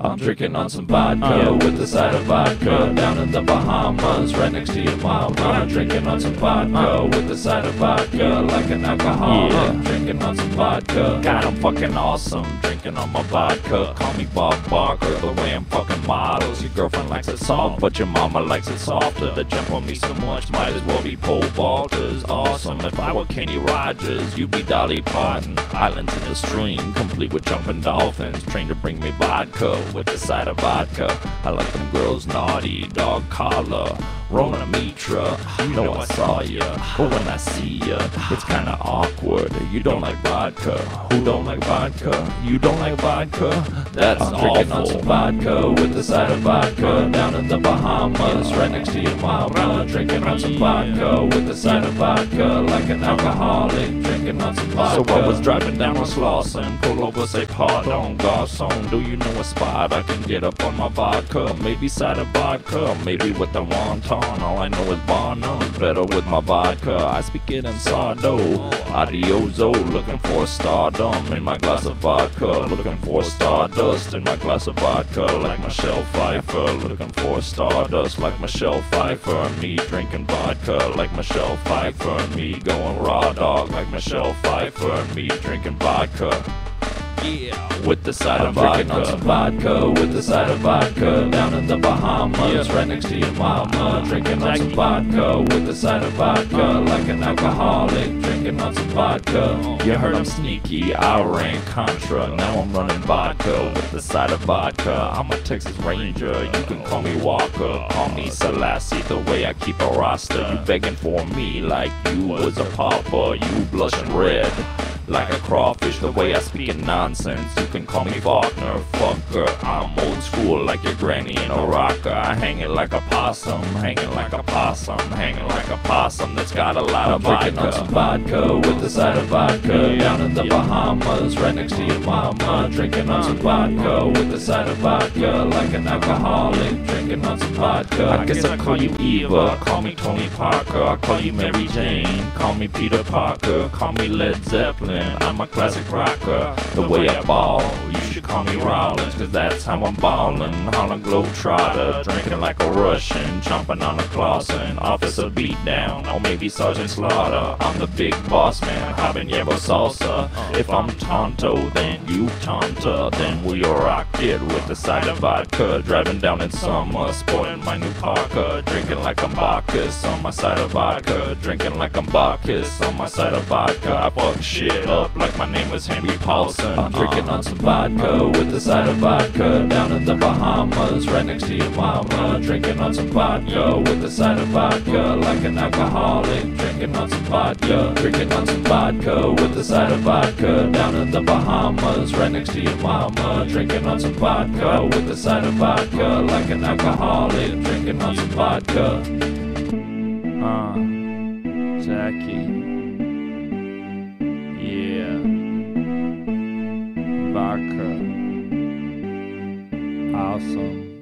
I'm drinking on some vodka with a side of vodka down in the Bahamas, right next to your mama. I'm drinking on some vodka with a side of vodka like an alcoholic. Yeah. Drinking on some vodka. God, I'm fucking awesome. Drinking on my vodka. Call me Bob Barker, the way I'm fucking models. Your girlfriend likes it soft, but your mama likes it softer. The jump on me so much, might as well be pole vaulters. Awesome. If I were Kenny Rogers, you'd be Dolly Parton. Islands in the stream, complete with jumping dolphins. Train to bring me vodka with a side of vodka. I like them girls naughty, dog collar. Rona Mitra, you know I saw ya, but when I see ya, it's kinda awkward. You don't like vodka. Who don't like vodka? You don't like vodka? That's I'm drinking on some vodka with a side of vodka down in the Bahamas, right next to your mama. Drinking on some vodka with a side of vodka like an alcoholic. Drinking on some vodka. So I was driving down with Slauson, pull over, say pardon, garçon. Do you know a spot I can get up on my vodka? Maybe side of vodka, maybe with the wonton. All I know is Bono. Better with my vodka. I speak it in Sardo. Adioso, looking for stardom in my glass of vodka. Looking for stardust in my glass of vodka, like Michelle Pfeiffer. Looking for stardust like Michelle Pfeiffer. Me drinking vodka like Michelle Pfeiffer. Me going raw dog like Michelle Pfeiffer. Me drinking vodka. Yeah, with the side of vodka. on some vodka with the side of vodka down in the Bahamas, right next to your mama. Drinking on some vodka with the side of vodka uh. like an alcoholic. Drinking on some vodka. Uh. You heard I'm sneaky. I ran Contra. Now I'm running vodka with the side of vodka. I'm a Texas Ranger. You can call me Walker. Call me uh. Selassie. The way I keep a roster. You begging for me like you was a pauper. You blushing red like a crawfish, the way I speak in nonsense. You can call me Faulkner, fucker. I'm old school like your granny in a rocker. I hang it like a possum, hanging like a possum, hanging like a possum that's got a lot of vodka. on some vodka with a side of vodka down in the Bahamas, right next to your mama. Drinking on some vodka with a side of vodka like an alcoholic. Drinking on some vodka. I guess I call you Eva, call me Tony Parker, I call you Mary Jane, call me Peter Parker, call me Led Zeppelin. I'm a classic rocker. The way I ball, you should call me Rollins, cause that's how I'm ballin'. Harlem Globetrotter, drinking like a Russian, jumping on a Clausen, officer beatdown, or maybe Sergeant Slaughter. I'm the big boss man, habanero salsa. If I'm Tonto, then you Tonta, then we rock it with a side of vodka. Driving down in summer, sporting my new Parker, drinking like I'm Bacchus on my side of vodka, drinking like I'm Bacchus on my side of vodka. I fuck shit up like my name was Henry Paulson. I'm drinking on some vodka with a side of vodka down in the Bahamas, right next to your mama. Drinking on some vodka with a side of vodka like an alcoholic. Drinking on some vodka, drinking on some vodka with a side of vodka down in the Bahamas, right next to your mama. Drinking on some vodka with a side of vodka like an alcoholic. Drinking on some vodka. Uh, Jackie. Awesome.